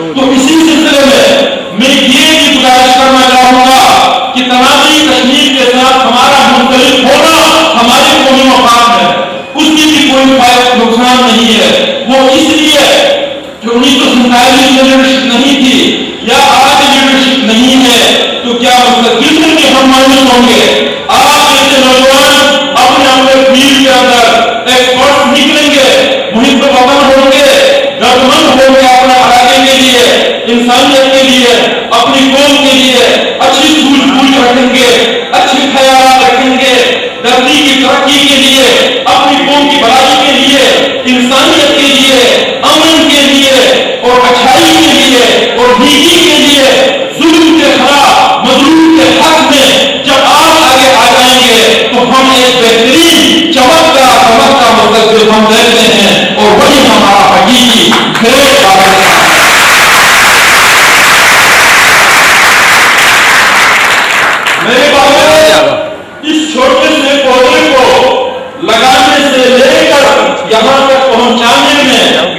تو اسی سلسلے میں میں یہ بھی گزارش کرنا چاہوں گا کہ تنازعی کشمیر کے ساتھ ہمارا منسلک ہونا ہمارے قومی مقام ہے۔ اس کی بھی کوئی نقصان نہیں ہے۔ وہ اس لیے کہ انیس سو سینتالیس میں لیڈرشپ نہیں تھی یا آج لیڈرشپ نہیں ہے تو کیا مستقبل میں بھی ہم مانوس ہوں گے آپ جیسے نوجوان اپنے اپنے فیلڈ کے اندر ایکسپرٹ نکلیں گے محب وطن ہوں گے دردمند ہوں گے اپنے علاقے کے لیے انسانیت کے لیے اپنی قوم کے لیے اچھی سوچ بوجھ رکھیں گے اچھے خیالات رکھیں گے دھرتی کی ترقی کے لیے اپنی قوم کی بھلائی کے لیے انسانیت کے لیے امن کے لیے اور اچھائی کے لیے اور نیکی کے لیے ظلم کے خلاف مظلوم کے حق میں جب آپ آگے آ جائیں گے تو ہم ایک بہترین چمک کا چمک کا مستقبل ہم دیکھتے ہیں اور وہی ہمارا حقیقی میرے بابا اس چھوٹے سے پودے کو لگانے سے لے کر یہاں تک پہنچانے میں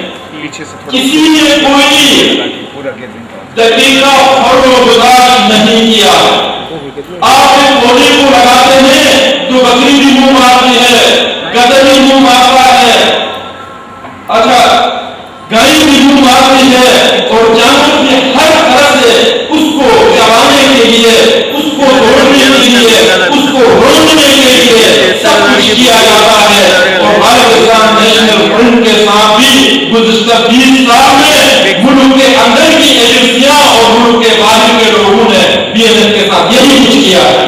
کسی نے کوئی دقیقہ اور گزار نہیں کیا۔ آپ ایک پودے کو لگاتے ہیں تو بکری بھی منہ مارتی ہے، گدے بھی منہ مارتا ہے۔ اچھا گائی بھی منہ مارتی ہے اور Yeah.